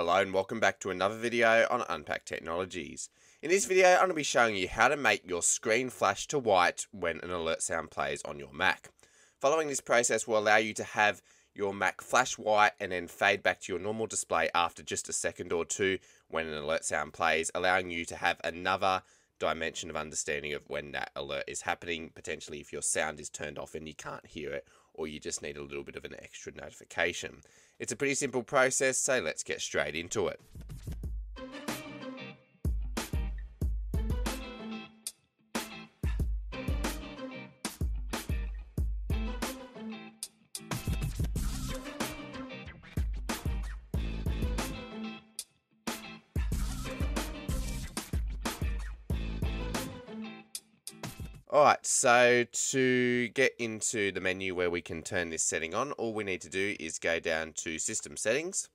Hello and welcome back to another video on Unpacked Technologies. In this video I'm going to be showing you how to make your screen flash to white when an alert sound plays on your Mac. Following this process will allow you to have your Mac flash white and then fade back to your normal display after just a second or two when an alert sound plays, allowing you to have another dimension of understanding of when that alert is happening, potentially if your sound is turned off and you can't hear it, or you just need a little bit of an extra notification. It's a pretty simple process, so let's get straight into it. Alright, so to get into the menu where we can turn this setting on, all we need to do is go down to System Settings,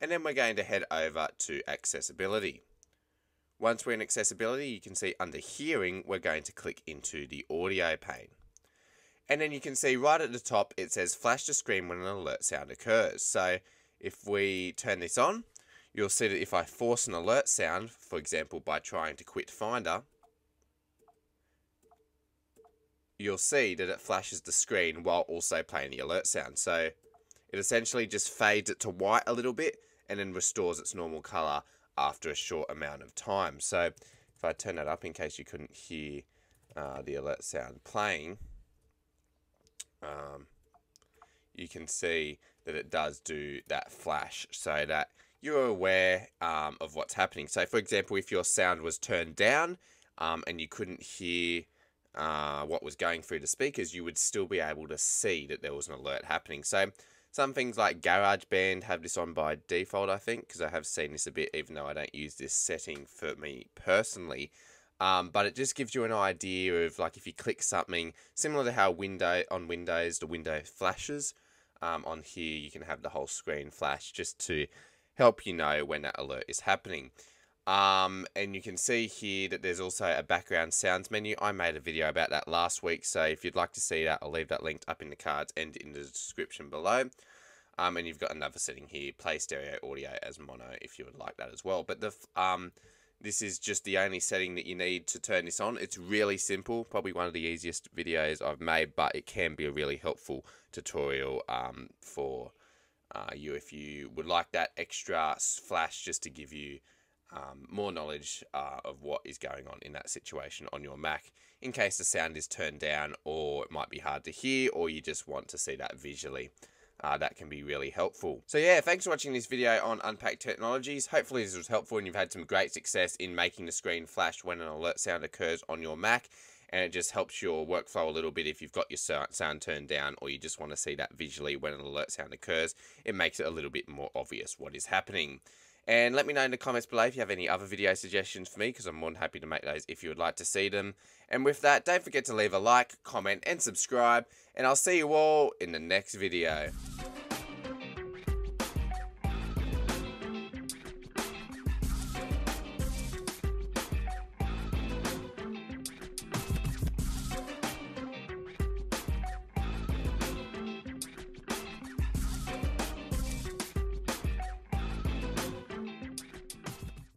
and then we're going to head over to Accessibility. Once we're in Accessibility, you can see under Hearing, we're going to click into the Audio pane. And then you can see right at the top, it says Flash to Screen when an alert sound occurs. So if we turn this on, you'll see that if I force an alert sound, for example by trying to quit Finder, you'll see that it flashes the screen while also playing the alert sound. So it essentially just fades it to white a little bit and then restores its normal color after a short amount of time. So if I turn that up in case you couldn't hear uh, the alert sound playing, um, you can see that it does do that flash so that you're aware um, of what's happening. So for example, if your sound was turned down um, and you couldn't hear uh, what was going through the speakers, you would still be able to see that there was an alert happening. So some things like GarageBand have this on by default, I think, because I have seen this a bit, even though I don't use this setting for me personally. Um, but it just gives you an idea of like if you click something similar to how window on Windows the window flashes. Um, on here you can have the whole screen flash just to help you know when that alert is happening. Um, and you can see here that there's also a background sounds menu. I made a video about that last week, so if you'd like to see that, I'll leave that linked up in the cards and in the description below. Um, and you've got another setting here, play stereo audio as mono, if you would like that as well. But the um, this is just the only setting that you need to turn this on. It's really simple, probably one of the easiest videos I've made, but it can be a really helpful tutorial um, for uh, you if you would like that extra flash just to give you um, more knowledge uh, of what is going on in that situation on your Mac in case the sound is turned down or it might be hard to hear or you just want to see that visually. Uh, that can be really helpful. So yeah, thanks for watching this video on Unpacked Technologies. Hopefully this was helpful and you've had some great success in making the screen flash when an alert sound occurs on your Mac and it just helps your workflow a little bit if you've got your sound turned down or you just want to see that visually when an alert sound occurs. It makes it a little bit more obvious what is happening. And let me know in the comments below if you have any other video suggestions for me, because I'm more than happy to make those if you would like to see them. And with that, don't forget to leave a like, comment, and subscribe. And I'll see you all in the next video.